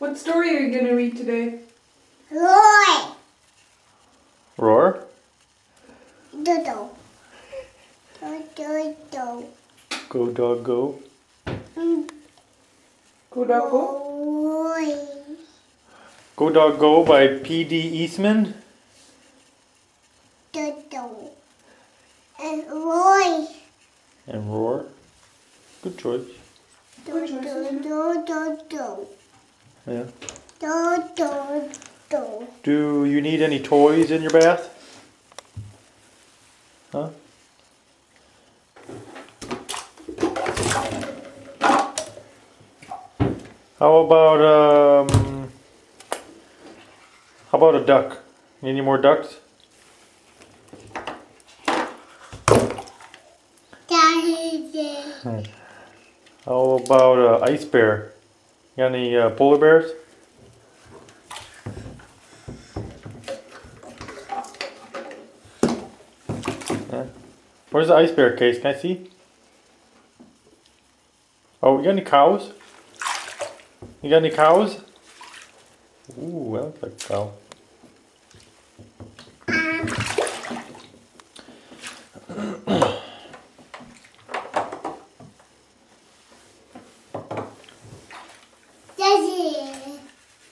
What story are you going to read today? Roy. Roar? Dodo. Dodo. Go dog go. Go dog go. Roy. Go dog go by P.D. Eastman. Dodo. And Roy. And Roar. Good choice. Good choice, Do, do, do, Yeah. do, do, do. Do you need any toys in your bath? Huh? How about um how about a duck? Need any more ducks? Daddy. How about a ice bear? Got any uh, polar bears? Yeah. Where's the ice bear case? Can I see? Oh, you got any cows? You got any cows? Ooh, looks like cow.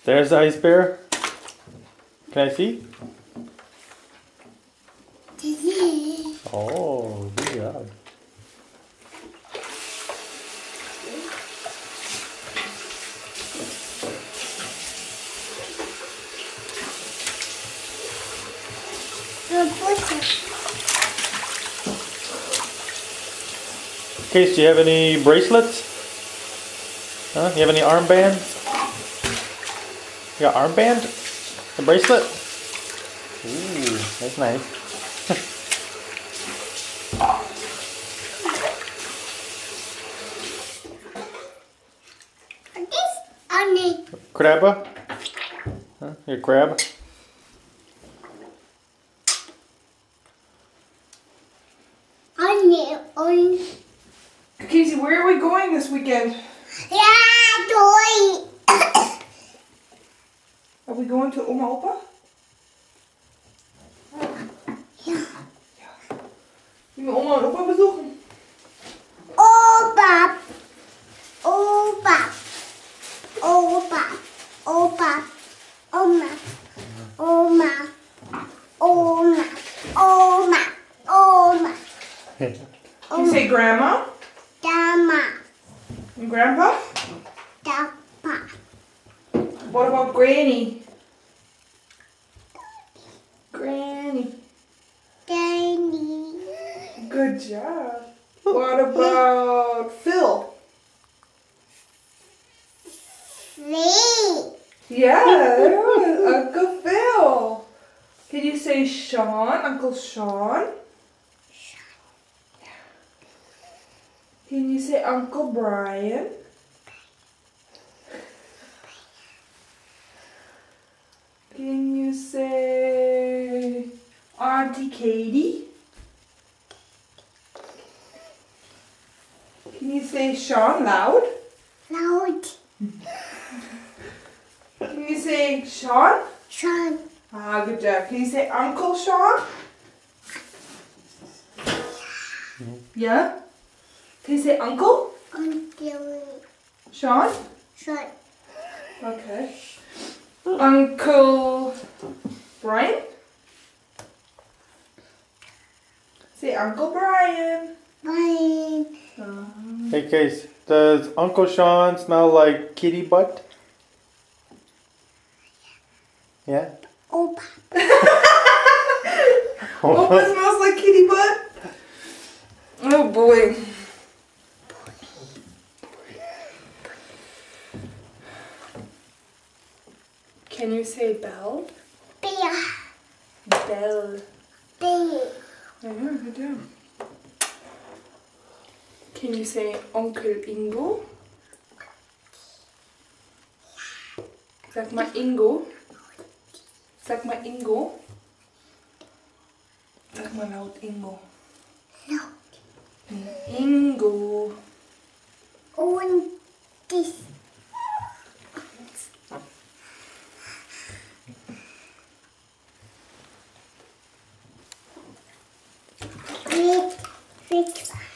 There's the ice bear. Can I see? Oh, good job. Case, do you have any bracelets? Huh? You have any armbands? You got armband? A bracelet? Ooh, that's nice. This only Crabba? Huh? You a crab? only on Casey, where are we going this weekend? yeah toy. Are we going to Oma Opa? Ja. Gehen wir Oma und Opa besuchen? Good job. What about Phil? Three. Yeah, Uncle Phil. Can you say Sean, Uncle Sean? Can you say Uncle Brian? Can you say Auntie Katie? Can you say Sean loud? Loud. Can you say Sean? Sean. Ah, good job. Can you say Uncle Sean? Yeah? Can you say Uncle Uncle. Sean? Sean. Okay. Uncle Brian? Say Uncle Brian. Brian. Uh-huh. Hey, Case, does Uncle Sean smell like kitty butt? Yeah? Opa. Opa oh. smells like kitty butt. Oh boy. Can you say bell? Bell. Bell. Bear. Ja, good job. Can you say Uncle Ingo? Sag mal Ingo. Sag mal Ingo. Sag mal laut Ingo. Laut. Ingo. Und dich. Fix.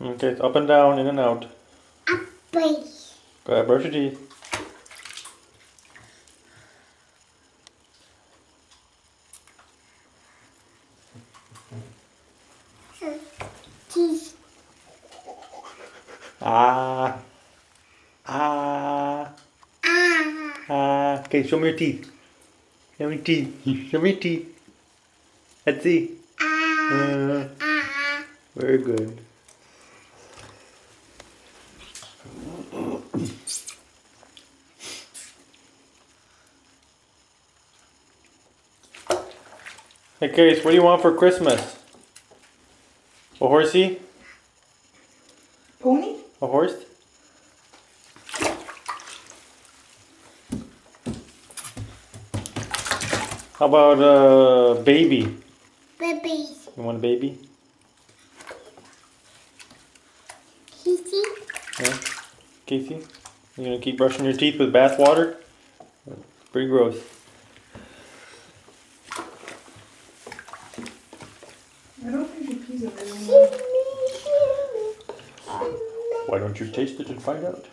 Okay, it's up and down, in and out. Baby. Go ahead, brush your teeth. Teeth. Ah. Ah. Ah. Ah. Okay, show me your teeth. Show me your teeth. Show me your teeth. Let's see. Ah. Uh, Ah. very good. Hey Case, what do you want for Christmas? A horsey? Pony? A horse? How about a baby? Baby. You want a baby? Kissy. Yeah. Casey? You gonna keep brushing your teeth with bath water? Pretty gross. Ah, why don't you taste it and find out?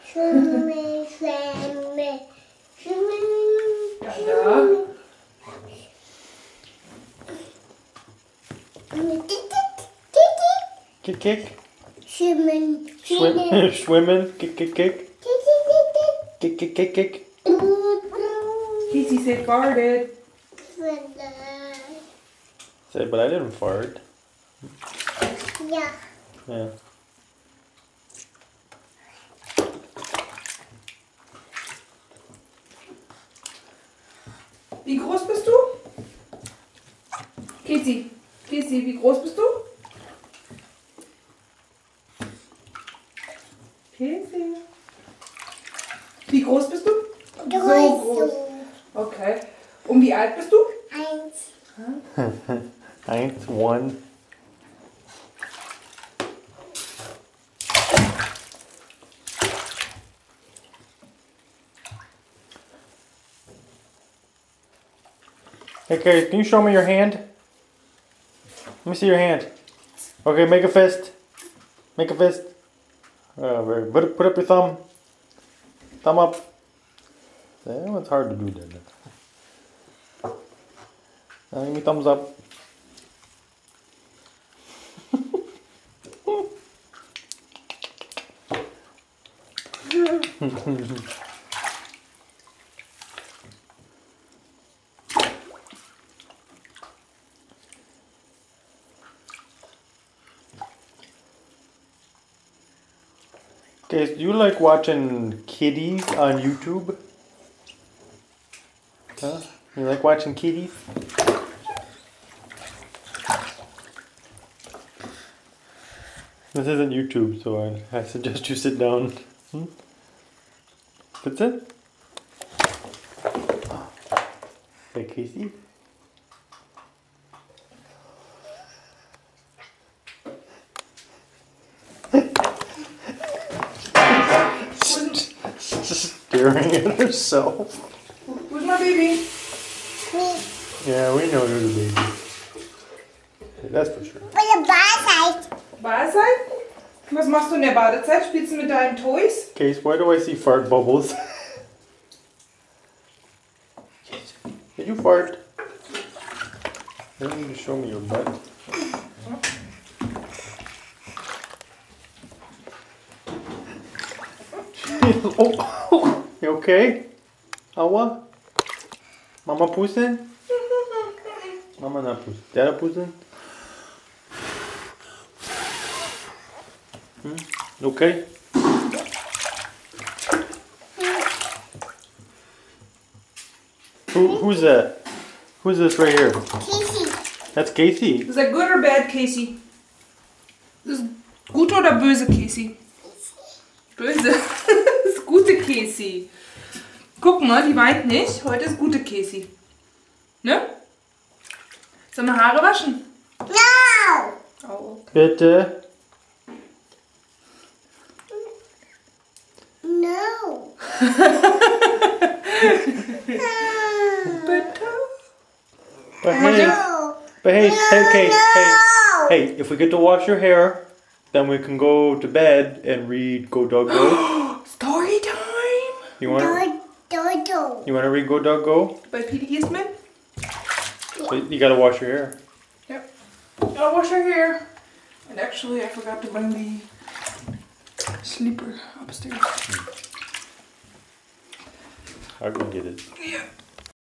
Kick, kick. Shimmy. Swim, swimming. Kick, kick, kick. Kick, kick, kick, kick. Casey said farted. Say, but I didn't fart. Yeah. Yeah. Wie groß bist du? Casey, Casey, wie groß bist du? Casey. Wie groß bist du? Du So groß. Okay. Und wie alt bist du? Eins. Eins, one. Carrie, can you show me your hand? Let me see your hand. Okay, make a fist. Make a fist. Uh. Put, put up your thumb. Thumb up. That one's hard to do, it? Uh, give me thumbs up. Okay, do you like watching kitties on YouTube? Huh? You like watching kitties? This isn't YouTube, so I, I suggest you sit down. Hmm? That's it? Hey, Casey? Staring at herself. Who's my baby? Yeah, we know you're the baby. That's for sure. Bei der Wahrheit. Badezeit? Was machst du in der Badezeit? Spielst du mit deinen Toys? Case, why do I see fart bubbles? Did you fart? You need to show me your butt. oh, you okay? Aua? Mama pusten? Mama not pusten. Dada pusten? Hmm? Okay? Who, who's that? Who's this right here? Kissy. That's Casey. Is that good or bad, Casey? Ist gut oder böse, Casey? Böse. Gute Casey. Guck mal, die weint nicht. Heute ist gute Casey. Ne? Sollen wir Haare waschen? No. Oh, okay. Bitte. No. Bitte? But hey, No. but hey, hey, Kate, hey, No. hey, if we get to wash your hair, then we can go to bed and read Go Dog Go. Story time! You want to Do, do, do. you want to read Go Dog Go? By Peter Eastman? So you gotta wash your hair. Yep. I'll wash her hair. And actually, I forgot to bring the sleeper upstairs. I'll go get it. Yeah.